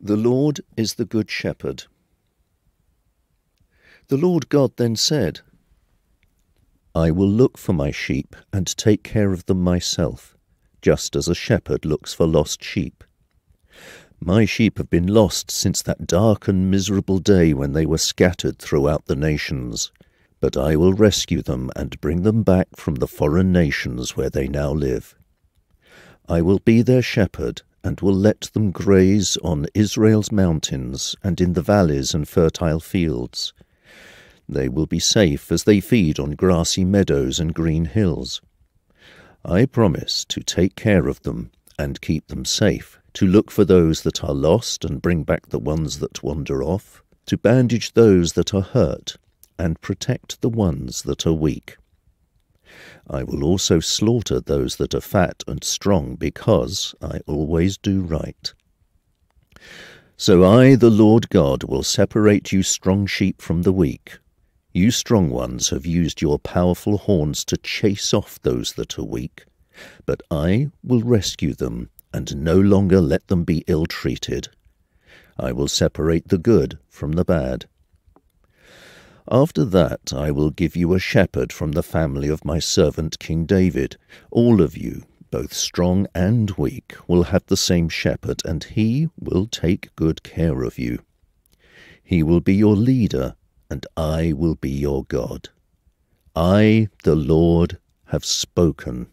The Lord is the Good Shepherd. The Lord God then said, I will look for my sheep and take care of them myself, just as a shepherd looks for lost sheep. My sheep have been lost since that dark and miserable day when they were scattered throughout the nations. But I will rescue them and bring them back from the foreign nations where they now live. I will be their shepherd and will let them graze on Israel's mountains and in the valleys and fertile fields. They will be safe as they feed on grassy meadows and green hills. I promise to take care of them and keep them safe, to look for those that are lost and bring back the ones that wander off, to bandage those that are hurt and protect the ones that are weak. I will also slaughter those that are fat and strong, because I always do right. So I, the Lord God, will separate you strong sheep from the weak. You strong ones have used your powerful horns to chase off those that are weak, but I will rescue them and no longer let them be ill treated. I will separate the good from the bad. After that I will give you a shepherd from the family of my servant King David. All of you, both strong and weak, will have the same shepherd, and he will take good care of you. He will be your leader, and I will be your God. I, the Lord, have spoken.